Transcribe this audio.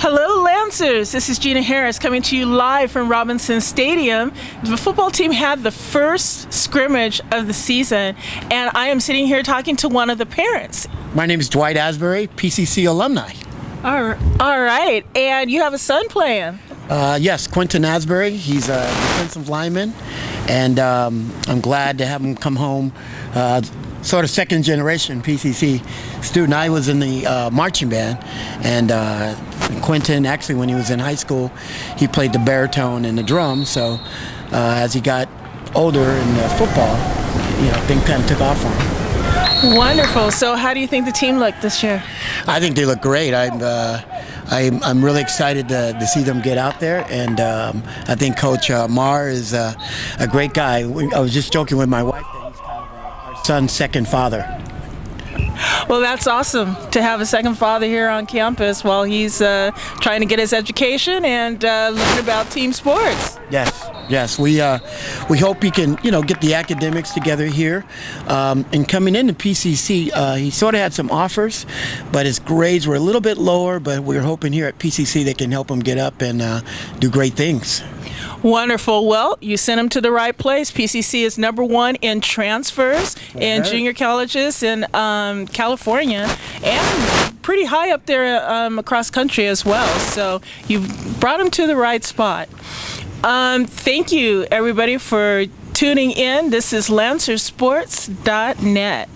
Hello, Lancers. This is Gina Harris coming to you live from Robinson Stadium. The football team had the first scrimmage of the season, and I am sitting here talking to one of the parents. My name is Dwight Asberry, PCC alumni. All right, and you have a son playing. Uh, yes, Quentin Asberry. He's a defensive lineman, and um, I'm glad to have him come home. Uh, sort of second generation PCC student. I was in the uh, marching band, and uh, Quentin, actually, when he was in high school, he played the baritone and the drum. So uh, as he got older in uh, football, you know, things kind of took off for him. Wonderful. So, how do you think the team looked this year? I think they look great. I'm, uh, I'm, I'm really excited to, to see them get out there, and um, I think Coach uh, Maher is uh, a great guy. We, I was just joking with my wife that he's kind of our son's second father. Well, that's awesome to have a second father here on campus while he's uh, trying to get his education and uh, learn about team sports. Yes, yes. We uh, we hope he can, you know, get the academics together here. Um, and coming into PCC, uh, he sort of had some offers, but his grades were a little bit lower. But we're hoping here at PCC they can help him get up and uh, do great things. Wonderful. Well, you sent him to the right place. PCC is number one in transfers in junior colleges in um, California and pretty high up there um, across country as well. So you brought him to the right spot. Um, thank you, everybody, for tuning in. This is LancerSports.net.